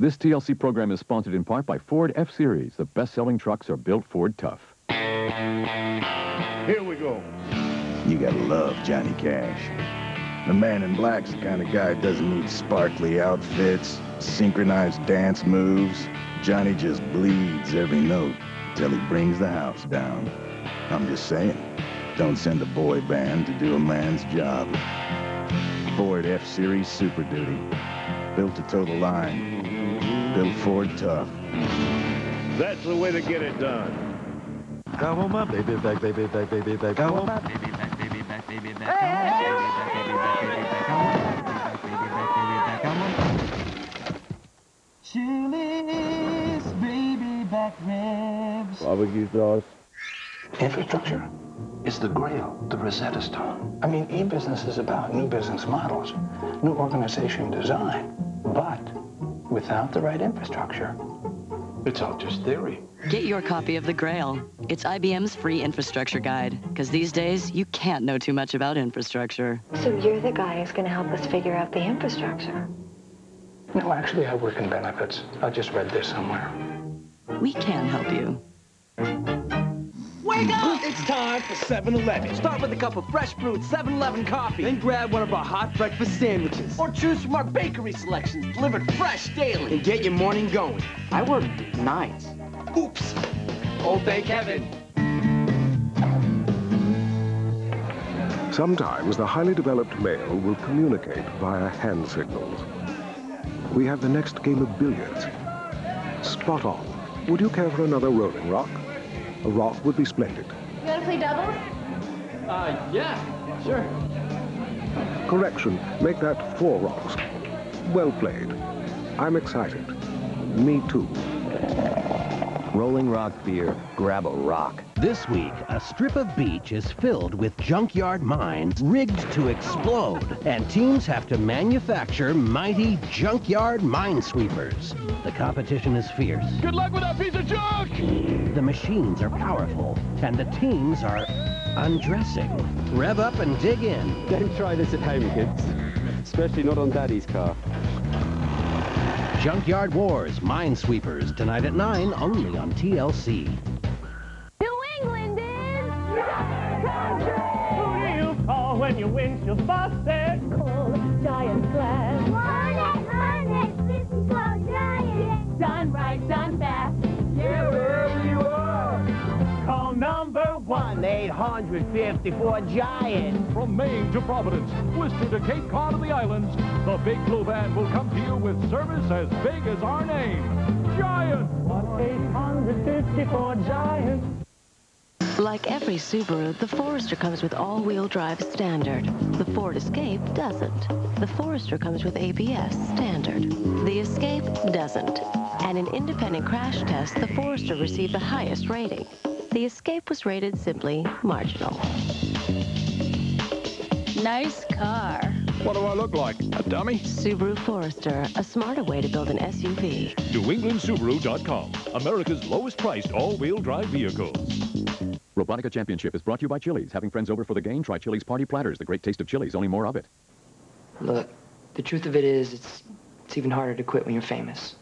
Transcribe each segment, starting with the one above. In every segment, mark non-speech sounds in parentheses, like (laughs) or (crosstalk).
This TLC program is sponsored in part by Ford F-Series. The best-selling trucks are built Ford tough. Here we go. You gotta love Johnny Cash. The man in black's the kind of guy who doesn't need sparkly outfits, synchronized dance moves. Johnny just bleeds every note till he brings the house down. I'm just saying, don't send a boy band to do a man's job. Ford F-Series Super Duty. Built to tow the line. Built Ford tough. That's the way to get it done. Come on, my baby back, baby back, baby back. Come on, my baby back, baby back, baby back. Come on, baby back, baby back, baby back. Come on, baby back, Chili's baby back ribs. Barbecue sauce. Infrastructure is the grail, the Rosetta Stone. I mean, e-business is about new business models, new organization design. But without the right infrastructure, it's all just theory. Get your copy of The Grail. It's IBM's free infrastructure guide, because these days you can't know too much about infrastructure. So you're the guy who's going to help us figure out the infrastructure. No, actually, I work in benefits. I just read this somewhere. We can help you. Wake up! It's time for 7-Eleven. Start with a cup of fresh brewed 7-Eleven coffee. Then grab one of our hot breakfast sandwiches. Or choose from our bakery selections delivered fresh daily. And get your morning going. I work nights. Oops. Old day Kevin. Sometimes the highly developed male will communicate via hand signals. We have the next game of billiards. Spot on. Would you care for another rolling rock? A rock would be splendid. You want to play doubles? Uh, yeah, sure. Correction, make that four rocks. Well played. I'm excited. Me too. Rolling Rock beer, grab a rock. This week, a strip of beach is filled with junkyard mines rigged to explode, and teams have to manufacture mighty junkyard minesweepers. The competition is fierce. Good luck with that piece of junk! The machines are powerful, and the teams are undressing. Rev up and dig in. Don't try this at home, kids. Especially not on Daddy's car. Junkyard Wars Minesweepers, tonight at 9, only on TLC. New England is... Who do you call when your windshield's busted? Call Giant Glass. Hornet, Hornet, this is called Giant. Done right, done fast. 1-854-GIANT. From Maine to Providence, Worcester to Cape Cod and the islands, the Big Blue Band will come to you with service as big as our name. Giant! 1-854-GIANT. Like every Subaru, the Forester comes with all-wheel drive standard. The Ford Escape doesn't. The Forester comes with ABS standard. The Escape doesn't. And in independent crash tests, the Forester received the highest rating. The Escape was rated simply marginal. Nice car. What do I look like? A dummy? Subaru Forester, a smarter way to build an SUV. NewEnglandSubaru.com, America's lowest priced all-wheel drive vehicles. Robotica Championship is brought to you by Chili's. Having friends over for the game? Try Chili's Party Platters. The great taste of Chili's, only more of it. Look, the truth of it is, it's, it's even harder to quit when you're famous.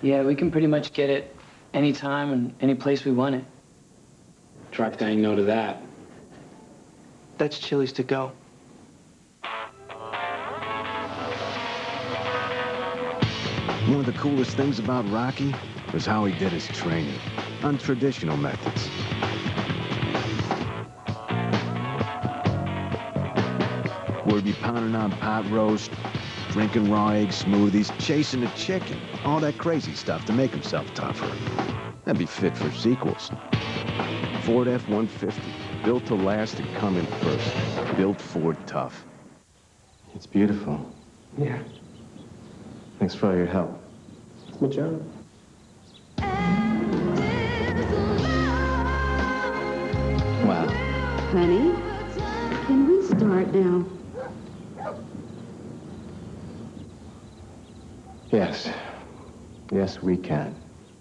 Yeah, we can pretty much get it anytime and any place we want it. Try saying no to that. That's Chili's to go. One of the coolest things about Rocky was how he did his training. Untraditional methods. Where he'd be pounding on pot roast, drinking raw egg smoothies, chasing a chicken, all that crazy stuff to make himself tougher. That'd be fit for sequels. Ford F-150, built to last and come in first. Built Ford tough. It's beautiful. Yeah. Thanks for all your help. It's my job. Wow. Honey, can we start now? Yes. Yes, we can.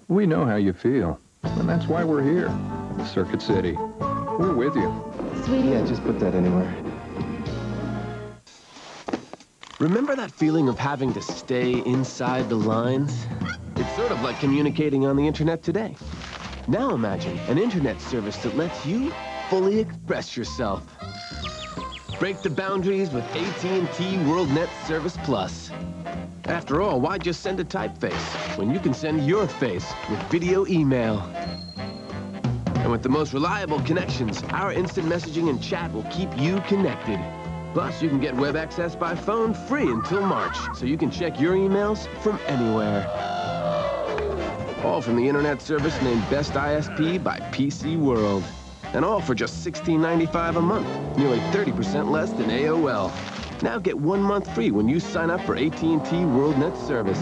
We know how you feel, and that's why we're here. Circuit City. We're with you. Sweetie. Yeah, just put that anywhere. Remember that feeling of having to stay inside the lines? It's sort of like communicating on the internet today. Now imagine an internet service that lets you fully express yourself. Break the boundaries with AT&T WorldNet Service Plus. After all, why just send a typeface when you can send your face with video email? And with the most reliable connections, our instant messaging and chat will keep you connected. Plus, you can get web access by phone free until March, so you can check your emails from anywhere. All from the internet service named Best ISP by PC World. And all for just $16.95 a month, nearly 30% less than AOL. Now get one month free when you sign up for AT&T WorldNet service.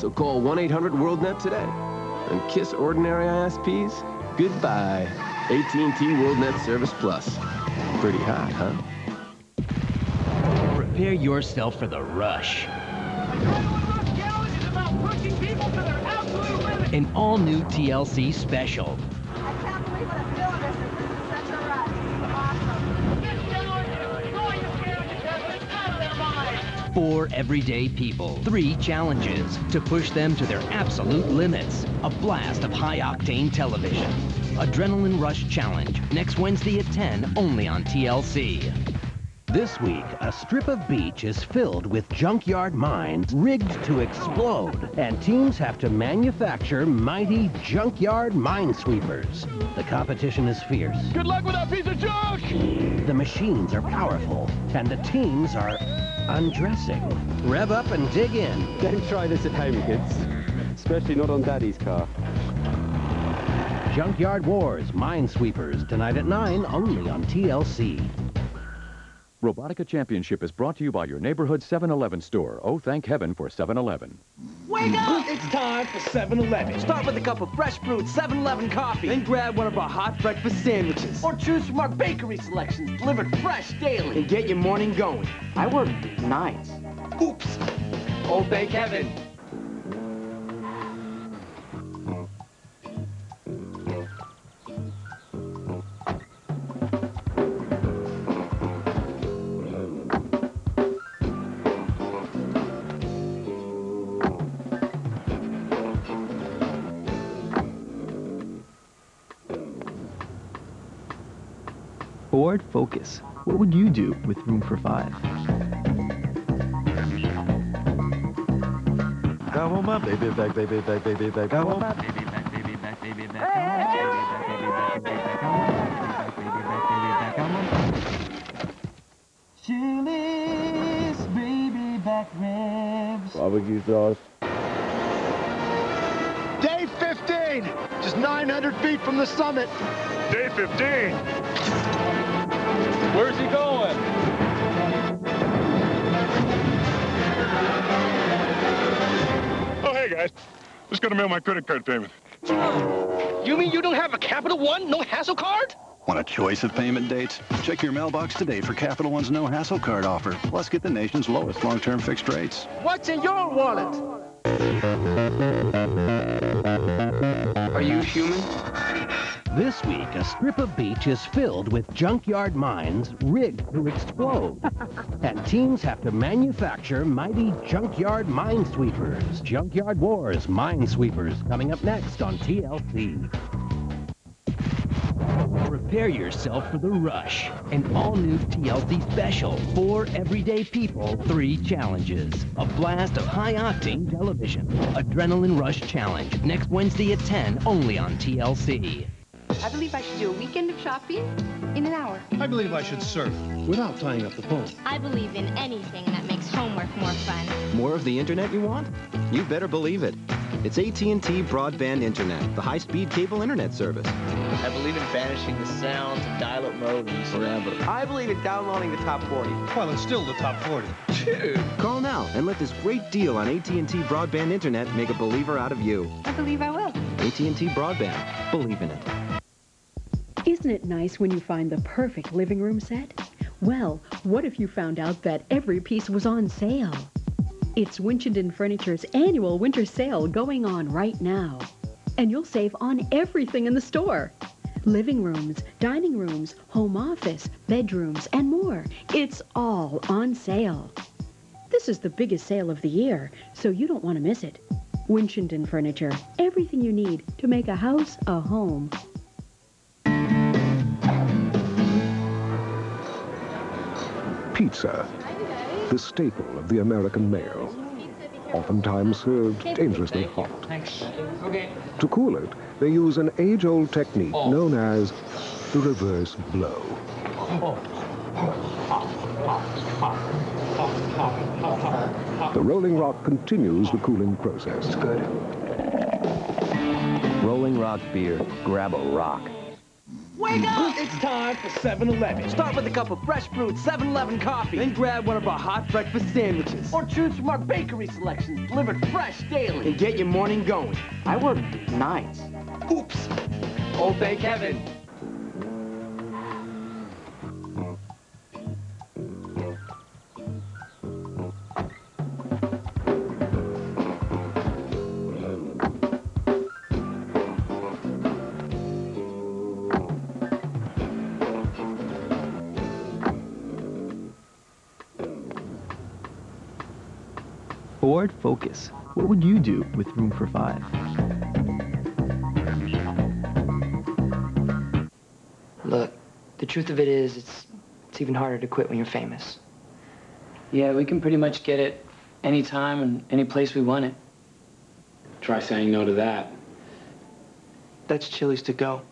So call 1-800-WorldNet today and kiss ordinary ISPs goodbye. AT&T WorldNet Service Plus. Pretty hot, huh? Prepare yourself for the rush. An all-new TLC special. Four everyday people, three challenges to push them to their absolute limits. A blast of high-octane television. Adrenaline Rush Challenge, next Wednesday at 10, only on TLC. This week, a strip of beach is filled with junkyard mines rigged to explode, and teams have to manufacture mighty junkyard minesweepers. The competition is fierce. Good luck with that piece of junk! The machines are powerful, and the teams are undressing. Rev up and dig in. Don't try this at home, kids. Especially not on Daddy's car. Junkyard Wars Minesweepers, tonight at 9, only on TLC. Robotica Championship is brought to you by your neighborhood 7-Eleven store. Oh, thank heaven for 7-Eleven. Wake up! It's time for 7-Eleven. Start with a cup of fresh brewed 7-Eleven coffee. Then grab one of our hot breakfast sandwiches. Or choose from our bakery selections delivered fresh daily. And get your morning going. I work nights. Oops. Oh, thank heaven. Ford Focus. What would you do with room for five? I want my baby back, baby back, baby back. I want my baby back, baby back, baby back. I want my baby back, baby back, baby back. I want my baby back, baby back. I want Chili's baby back ribs. Barbecue sauce. Day 15, just 900 feet from the summit. Day 15. Where's he going? Oh, hey, guys. Just gonna mail my credit card payment. You mean you don't have a Capital One, no hassle card? Want a choice of payment dates? Check your mailbox today for Capital One's no hassle card offer. Plus, get the nation's lowest long-term fixed rates. What's in your wallet? Are you human? This week, a strip of beach is filled with junkyard mines rigged to explode. (laughs) and teams have to manufacture mighty junkyard minesweepers. Junkyard Wars Minesweepers coming up next on TLC. Prepare yourself for the rush. An all-new TLC special. Four everyday people, three challenges. A blast of high-octane television. Adrenaline Rush Challenge. Next Wednesday at 10, only on TLC. I believe I should do a weekend of shopping in an hour. I believe I should surf without tying up the phone. I believe in anything that makes homework more fun. More of the internet you want? You better believe it. It's AT&T Broadband Internet, the high-speed cable internet service. I believe in banishing the sounds of dial-up mode forever. I believe in downloading the top 40. Well, it's still the top 40. Dude. Call now and let this great deal on AT&T Broadband Internet make a believer out of you. I believe I will. AT&T Broadband. Believe in it. Isn't it nice when you find the perfect living room set? Well, what if you found out that every piece was on sale? It's Winchendon Furniture's annual winter sale going on right now. And you'll save on everything in the store. living rooms, dining rooms, home office, bedrooms, and more. It's all on sale. This is the biggest sale of the year, so you don't want to miss it. Winchendon Furniture, everything you need to make a house a home. Pizza, the staple of the American male. Oftentimes served dangerously hot. Okay. To cool it, they use an age-old technique oh. known as the reverse blow. The Rolling Rock continues the cooling process. It's good. Rolling Rock beer. Grab a rock. Wake up! It's time for 7-Eleven. Start with a cup of fresh brewed 7-Eleven coffee. Then grab one of our hot breakfast sandwiches. Or choose from our bakery selections delivered fresh daily. And get your morning going. I work nights. Oops. Oh, thank heaven. Ford Focus. What would you do with room for five? Look, the truth of it is, it's, it's even harder to quit when you're famous. Yeah, we can pretty much get it anytime and any place we want it. Try saying no to that. That's Chili's to go.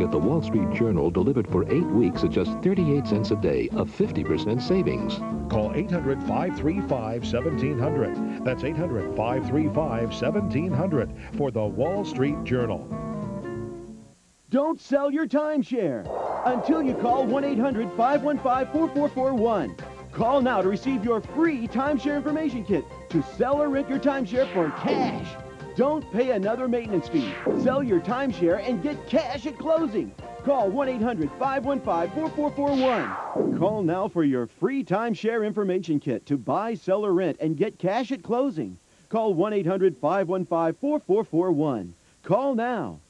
Now get the Wall Street Journal delivered for eight weeks at just 38 cents a day, a 50% savings. Call 800-535-1700. That's 800-535-1700 for the Wall Street Journal. Don't sell your timeshare until you call 1-800-515-4441. Call now to receive your free timeshare information kit to sell or rent your timeshare for cash. Don't pay another maintenance fee. Sell your timeshare and get cash at closing. Call 1-800-515-4441. Call now for your free timeshare information kit to buy, sell, or rent and get cash at closing. Call 1-800-515-4441. Call now.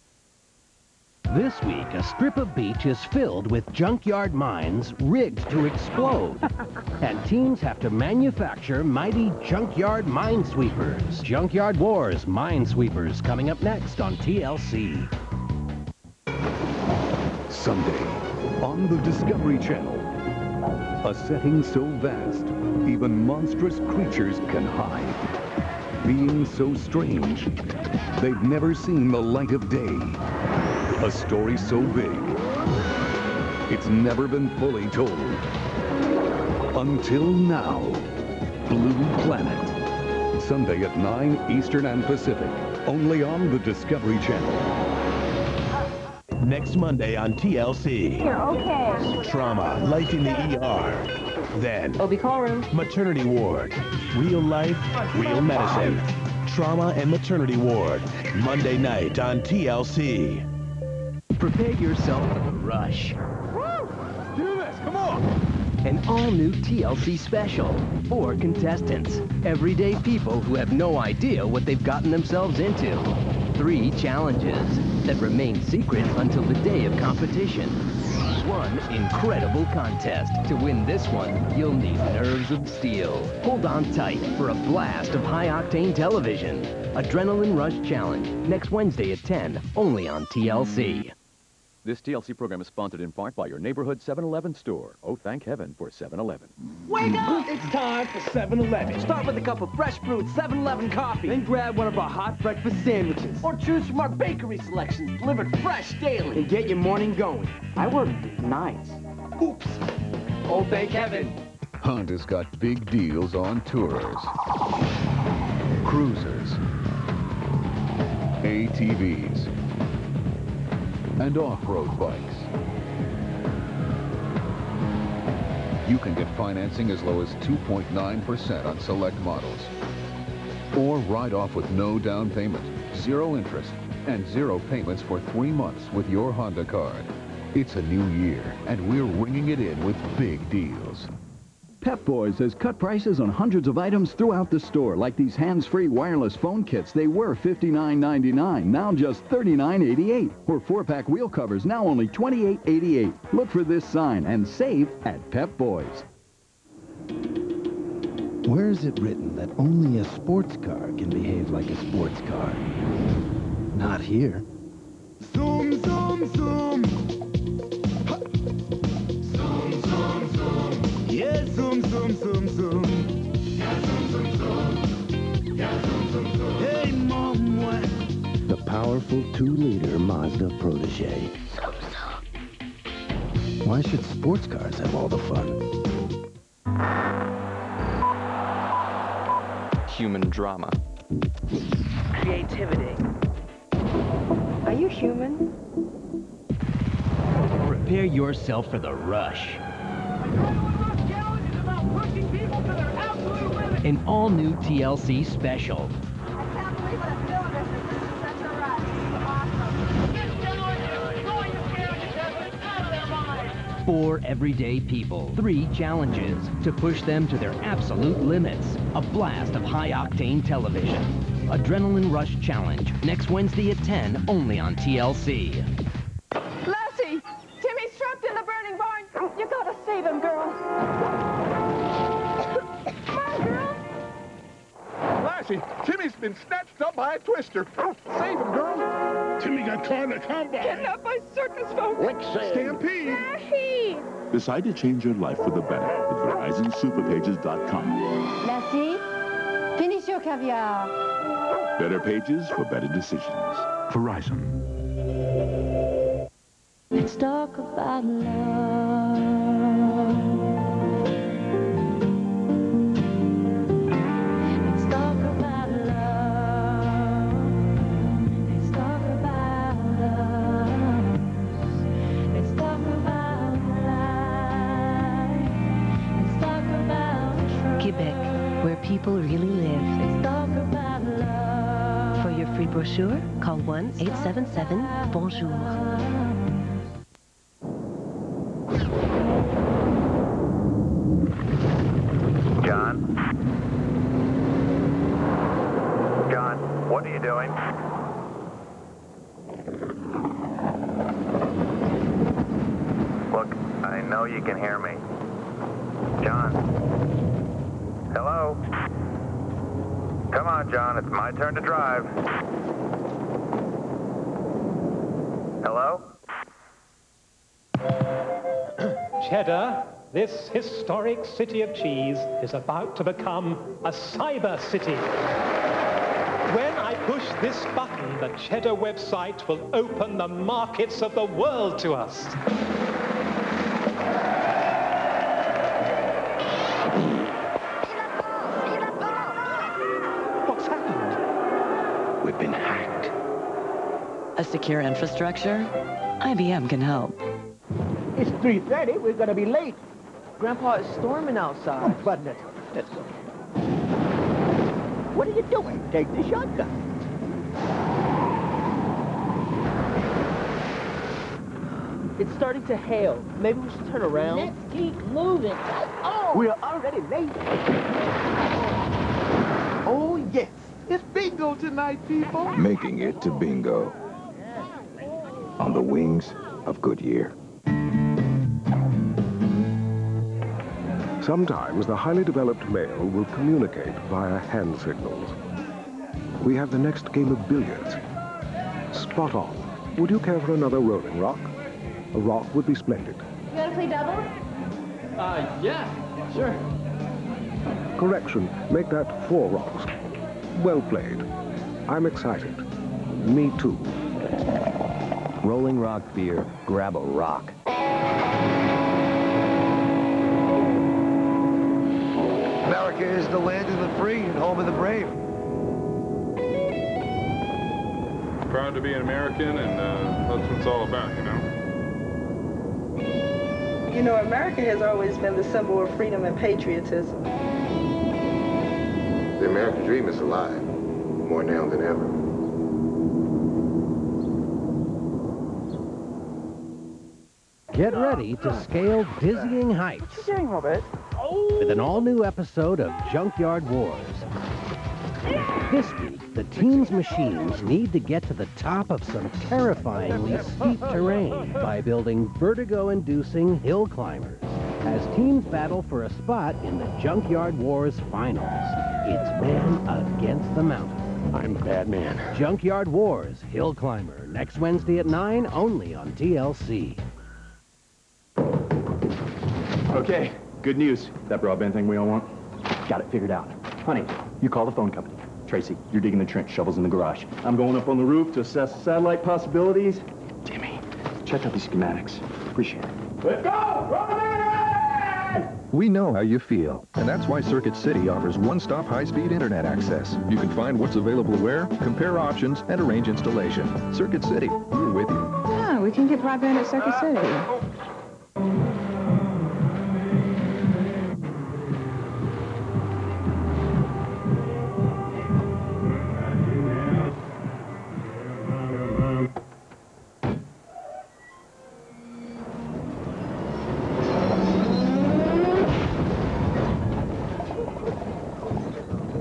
This week, a strip of beach is filled with junkyard mines rigged to explode. (laughs) and teams have to manufacture mighty junkyard minesweepers. Junkyard Wars Minesweepers coming up next on TLC. Sunday on the Discovery Channel. A setting so vast, even monstrous creatures can hide. Beings so strange, they've never seen the light of day. A story so big, it's never been fully told. Until now, Blue Planet. Sunday at 9 Eastern and Pacific, only on the Discovery Channel. Next Monday on TLC. You're okay. Trauma, life in the ER. Then, OB call room. maternity ward. Real life, real medicine. Trauma and maternity ward. Monday night on TLC. Prepare yourself for the rush. Do this, come on! An all-new TLC special. Four contestants. Everyday people who have no idea what they've gotten themselves into. Three challenges that remain secret until the day of competition. One incredible contest. To win this one, you'll need nerves of steel. Hold on tight for a blast of high-octane television. Adrenaline Rush Challenge, next Wednesday at 10, only on TLC. This TLC program is sponsored in part by your neighborhood 7-Eleven store. Oh, thank heaven for 7-Eleven. Wake up! It's time for 7-Eleven. Start with a cup of fresh brewed 7-Eleven coffee. Then grab one of our hot breakfast sandwiches. Or choose from our bakery selections delivered fresh daily. And get your morning going. I work nights. Oops. Oh, thank heaven. Honda's got big deals on tourers, cruisers, ATVs, and off-road bikes. You can get financing as low as 2.9% on select models. Or ride off with no down payment, zero interest, and zero payments for three months with your Honda card. It's a new year, and we're ringing it in with big deals. Pep Boys has cut prices on hundreds of items throughout the store, like these hands-free wireless phone kits. They were $59.99, now just $39.88. Or four-pack wheel covers, now only $28.88. Look for this sign and save at Pep Boys. Where is it written that only a sports car can behave like a sports car? Not here. Zoom, zoom, zoom. Powerful 2-liter Mazda Protege. Why should sports cars have all the fun? Human drama. Creativity. Are you human? Prepare yourself for the rush. An all-new TLC special. Four everyday people, three challenges to push them to their absolute limits. A blast of high-octane television. Adrenaline Rush Challenge, next Wednesday at 10, only on TLC. Lassie! Timmy's trapped in the burning barn! You gotta save him, girl! Come on, girl! Lassie, Timmy's been snatched up by a twister. Save him, girl. Timmy got caught in a combine. Kidnapped by circus folks! Stampede. Decide to change your life for the better with VerizonSuperPages.com. Lassie, finish your caviar. Better pages for better decisions. Verizon. Let's talk about love. 1-877 Bonjour. John? John, what are you doing? Look, I know you can hear me. John? Hello? Come on, John, it's my turn to drive. This historic city of cheese is about to become a cyber city. When I push this button, the Cheddar website will open the markets of the world to us. What's happened? We've been hacked. A secure infrastructure? IBM can help. It's 3.30. We're going to be late. Grandpa, it's storming outside. Oh, button it. What are you doing? Take the shotgun. It's starting to hail. Maybe we should turn around. Let's keep moving. Oh! We're already late. Oh, yes. It's bingo tonight, people. Making it to bingo. On the wings of Goodyear. Sometimes the highly developed male will communicate via hand signals. We have the next game of billiards. Spot on. Would you care for another rolling rock? A rock would be splendid. You want to play doubles? Uh, yeah, sure. Correction, make that four rocks. Well played. I'm excited. Me too. Rolling Rock beer. Grab a rock. America is the land of the free and home of the brave. Proud to be an American, and uh, that's what it's all about, you know? You know, America has always been the symbol of freedom and patriotism. The American dream is alive, more now than ever. Get ready to scale dizzying heights. What are you doing, Robert? With an all-new episode of Junkyard Wars. This week, the team's machines need to get to the top of some terrifyingly steep terrain by building vertigo-inducing hill climbers as teams battle for a spot in the Junkyard Wars finals. It's man against the mountain. I'm the bad man. Junkyard Wars Hill Climber, next Wednesday at 9, only on TLC. Okay, good news. That broadband thing we all want? Got it figured out. Honey, you call the phone company. Tracy, you're digging the trench, shovels in the garage. I'm going up on the roof to assess satellite possibilities. Timmy, check out these schematics. Appreciate it. Let's go! We know how you feel, and that's why Circuit City offers one-stop high-speed internet access. You can find what's available where, compare options, and arrange installation. Circuit City, we're with you. Ah, we can get broadband at Circuit City.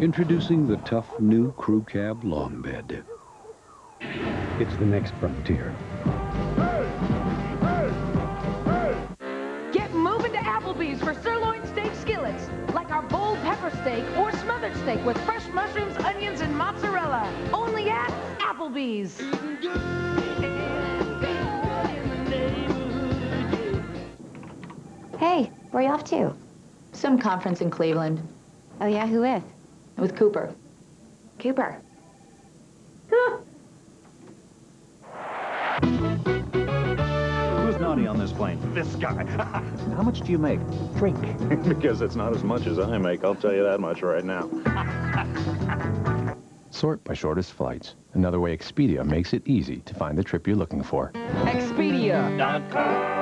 Introducing the tough new crew cab long bed. It's the next frontier. Get moving to Applebee's for sirloin steak skillets, like our bold pepper steak or smothered steak with fresh mushrooms, onions, and mozzarella. Only at Applebee's. Hey, where are you off to? Some conference in Cleveland. Oh, yeah? Who with? With Cooper. Cooper. Who's naughty on this plane? This guy. (laughs) How much do you make? Drink. (laughs) because it's not as much as I make, I'll tell you that much right now. (laughs) Sort by shortest flights. Another way Expedia makes it easy to find the trip you're looking for. Expedia.com.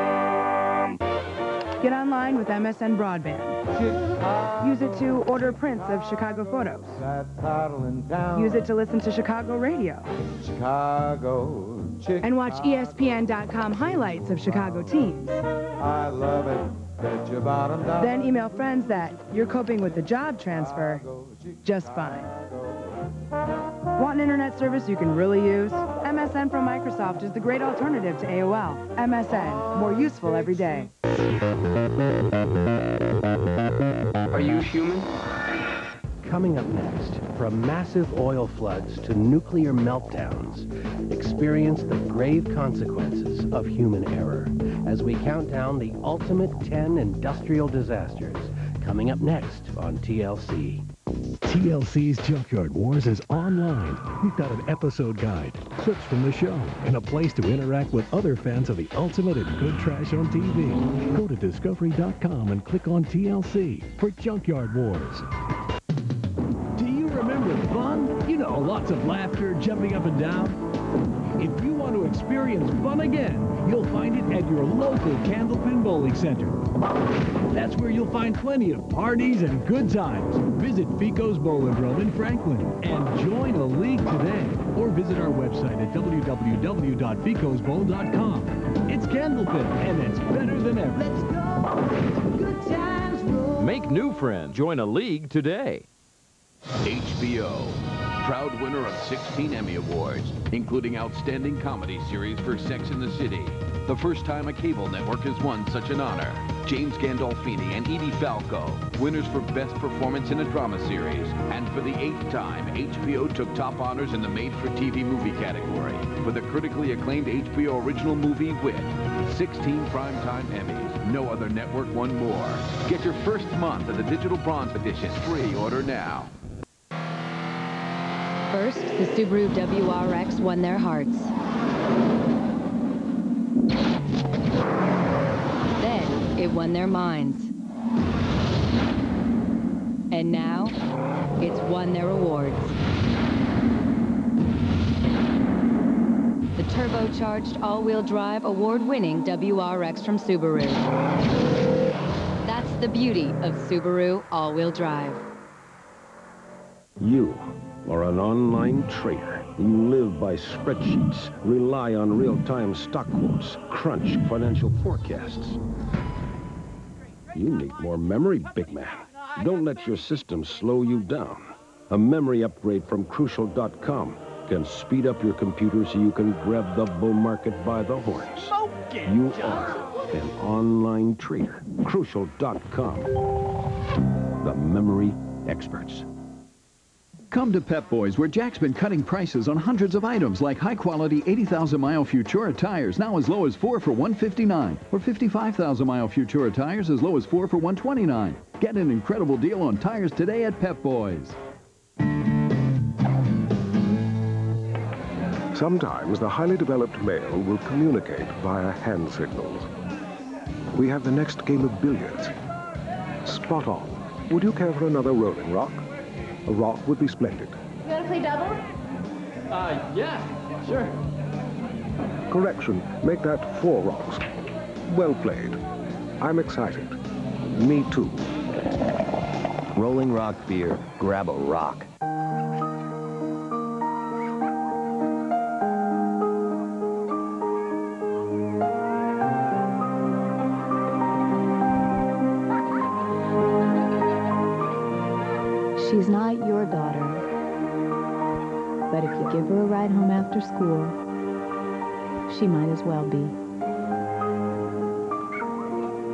Get online with MSN Broadband. Use it to order prints of Chicago photos. Use it to listen to Chicago radio. Chicago And watch ESPN.com highlights of Chicago teams. I love it. Bet your bottom dollar. Then email friends that you're coping with the job transfer just fine. Want an internet service you can really use? MSN from Microsoft is the great alternative to AOL. MSN, more useful every day. Are you human? Coming up next, from massive oil floods to nuclear meltdowns, experience the grave consequences of human error as we count down the ultimate 10 industrial disasters. Coming up next on TLC. TLC's Junkyard Wars is online. We've got an episode guide, clips from the show, and a place to interact with other fans of the ultimate and good trash on TV. Go to discovery.com and click on TLC for Junkyard Wars. Do you remember fun? You know, lots of laughter, jumping up and down. If you want to experience fun again, you'll find it at your local Candlepin Bowling Center. That's where you'll find plenty of parties and good times. Visit Fico's Bowlindrome in Franklin and join a league today. Or visit our website at www.ficosbowl.com. It's Candlepin, and it's better than ever. Let's go. Good times roll. Make new friends. Join a league today. HBO, proud winner of 16 Emmy Awards, including Outstanding Comedy Series for Sex and the City. The first time a cable network has won such an honor. James Gandolfini and Edie Falco, winners for Best Performance in a Drama Series. And for the eighth time, HBO took top honors in the made-for-TV movie category for the critically acclaimed HBO original movie Wit. 16 primetime Emmys. No other network won more. Get your first month of the Digital Bronze Edition free. Order now. First, the Subaru WRX won their hearts. Then, it won their minds. And now, it's won their awards. The turbocharged all-wheel drive award-winning WRX from Subaru. That's the beauty of Subaru all-wheel drive. You are an online trader. You live by spreadsheets, rely on real-time stock quotes, crunch financial forecasts. You need more memory, big man. Don't let your system slow you down. A memory upgrade from Crucial.com can speed up your computer so you can grab the bull market by the horns. You are an online trader. Crucial.com. The memory experts. Come to Pep Boys, where Jack's been cutting prices on hundreds of items like high-quality 80,000-mile Futura tires, now as low as 4 for 159 or 55,000-mile Futura tires as low as 4 for 129 Get an incredible deal on tires today at Pep Boys. Sometimes the highly developed male will communicate via hand signals. We have the next game of billiards. Spot on. Would you care for another rolling rock? A rock would be splendid. You want to play double? Uh, yeah, sure. Correction, make that four rocks. Well played. I'm excited. Me too. Rolling Rock beer. Grab a rock. But give her a ride home after school, she might as well be.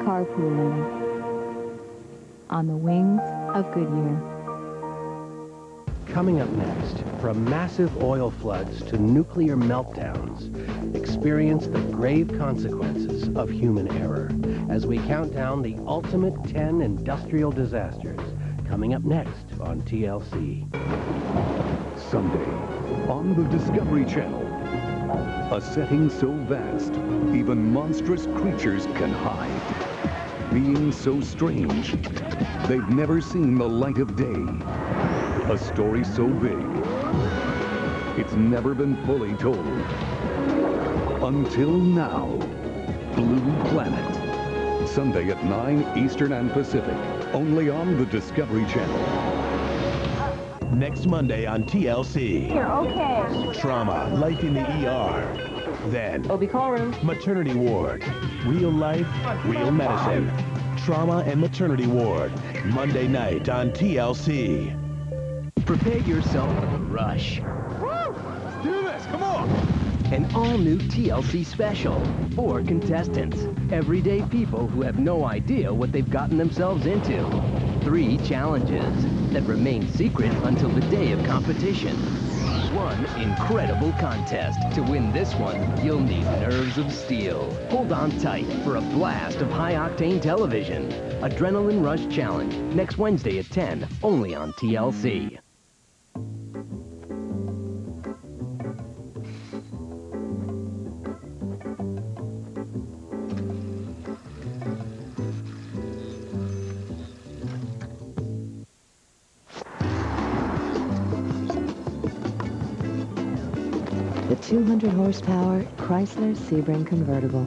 Carpooling. On the wings of Goodyear. Coming up next, from massive oil floods to nuclear meltdowns, experience the grave consequences of human error as we count down the ultimate 10 industrial disasters coming up next on TLC. Sunday, on the Discovery Channel. A setting so vast, even monstrous creatures can hide. Being so strange, they've never seen the light of day. A story so big, it's never been fully told. Until now, Blue Planet. Sunday at 9 Eastern and Pacific, only on the Discovery Channel. Next Monday on TLC. You're okay. Trauma, life in the ER. Then, OB call room. maternity ward. Real life, real medicine. Trauma and maternity ward. Monday night on TLC. Prepare yourself for the rush. Let's do this, come on! An all-new TLC special. Four contestants. Everyday people who have no idea what they've gotten themselves into. Three challenges that remain secret until the day of competition. One incredible contest. To win this one, you'll need nerves of steel. Hold on tight for a blast of high-octane television. Adrenaline Rush Challenge, next Wednesday at 10, only on TLC. 200 horsepower Chrysler Sebring convertible.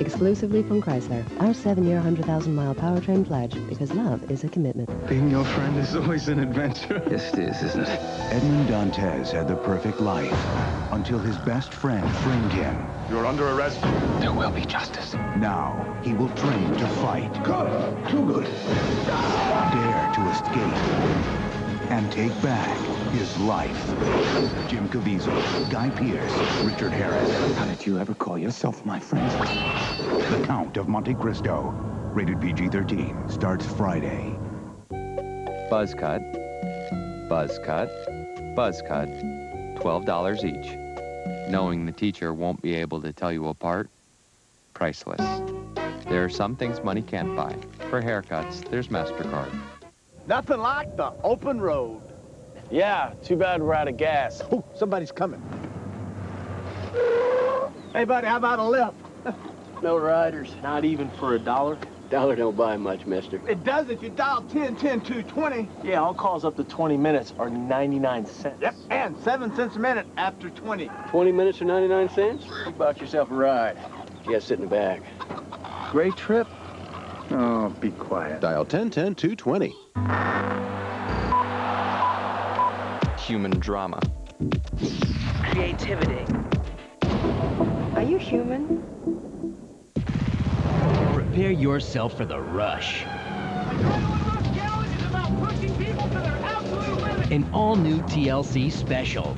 Exclusively from Chrysler. Our seven-year, 100,000-mile powertrain pledge, because love is a commitment. Being your friend is always an adventure. (laughs) Yes, it is, isn't it? Edmond Dantes had the perfect life until his best friend framed him. You're under arrest. There will be justice. Now, he will train to fight. Good. Too good. Dare to escape. And take back his life. Jim Caviezel, Guy Pearce, Richard Harris. How did you ever call yourself my friend? The Count of Monte Cristo. Rated PG-13. Starts Friday. Buzz cut, buzz cut, buzz cut, $12 each. Knowing the teacher won't be able to tell you apart, priceless. There are some things money can't buy. For haircuts, there's MasterCard. Nothing like the open road. Yeah, too bad we're out of gas. Ooh, somebody's coming. Hey, buddy, how about a lift? No riders, not even for a dollar. Dollar don't buy much, mister. It does if you dial 10 10 220. Yeah, all calls up to 20 minutes are 99 cents. Yep, and 7 cents a minute after 20. 20 minutes or 99 cents? You bought yourself a ride. You gotta sit in the back. Great trip. Oh, be quiet. Dial 1010 220. Human drama. Creativity. Are you human? Prepare yourself for the rush. An all-new TLC special.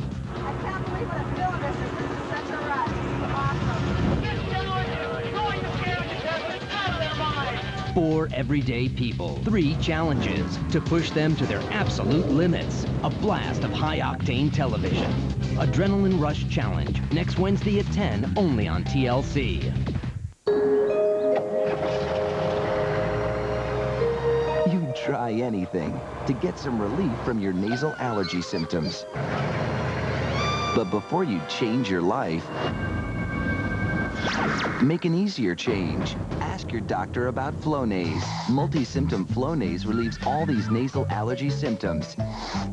Four everyday people, three challenges to push them to their absolute limits. A blast of high-octane television. Adrenaline Rush Challenge, next Wednesday at 10, only on TLC. You'd try anything to get some relief from your nasal allergy symptoms. But before you change your life, make an easier change. Ask your doctor about Flonase. Multi-symptom Flonase relieves all these nasal allergy symptoms.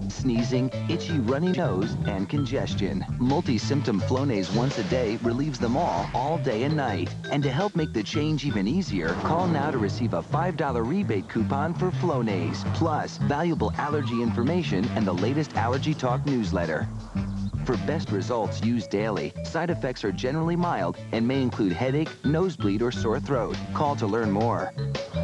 Sneezing, itchy runny nose, and congestion. Multi-symptom Flonase once a day relieves them all, all day and night. And to help make the change even easier, call now to receive a $5 rebate coupon for Flonase, plus valuable allergy information and the latest Allergy Talk newsletter. For best results, use daily. Side effects are generally mild and may include headache, nosebleed, or sore throat. Call to learn more.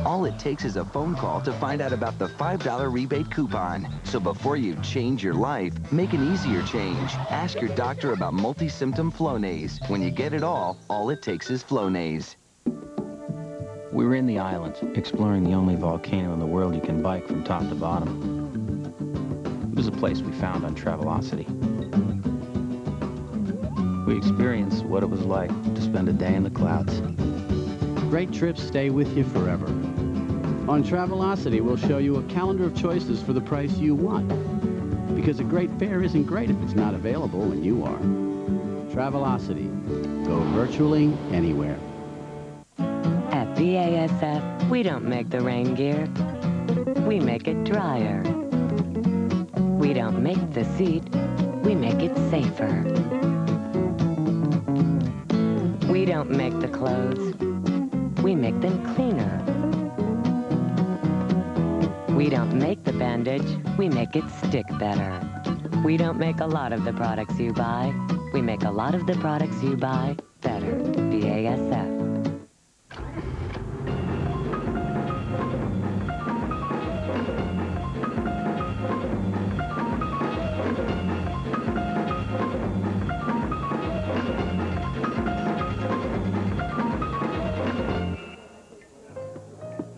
All it takes is a phone call to find out about the $5 rebate coupon. So before you change your life, make an easier change. Ask your doctor about multi-symptom Flonase. When you get it all, all it takes is Flonase. We were in the islands, exploring the only volcano in the world you can bike from top to bottom. It was a place we found on Travelocity. We experienced what it was like to spend a day in the clouds. Great trips stay with you forever. On Travelocity, we'll show you a calendar of choices for the price you want. Because a great fare isn't great if it's not available when you are. Travelocity. Go virtually anywhere. At BASF, we don't make the rain gear. We make it drier. We don't make the seat. We make it safer. We don't make the clothes. We make them cleaner. We don't make the bandage. We make it stick better. We don't make a lot of the products you buy. We make a lot of the products you buy better. BASF.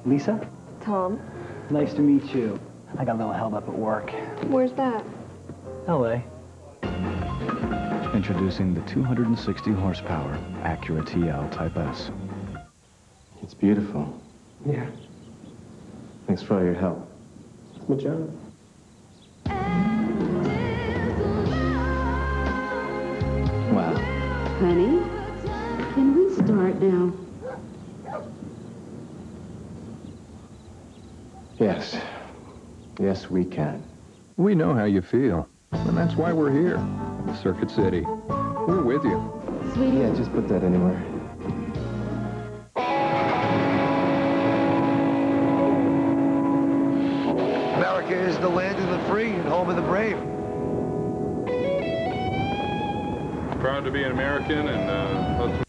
Lisa, Tom, nice to meet you. I got a little held up at work. where's that? L.A. Introducing the 260 horsepower Acura TL Type S. It's beautiful. Yeah. Thanks for all your help. It's my job. Wow. Honey, can we start now? Yes. Yes, we can. We know how you feel, and that's why we're here. Circuit City. We're with you. Sweetie. Yeah, just put that anywhere. America is the land of the free and home of the brave. Proud to be an American and uh, let's